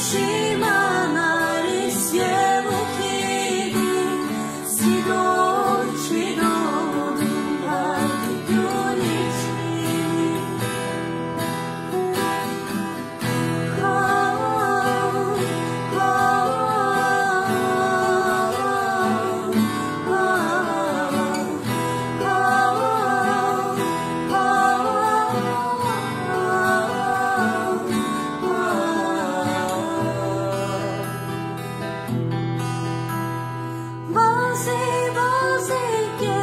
起码 sei, você quer.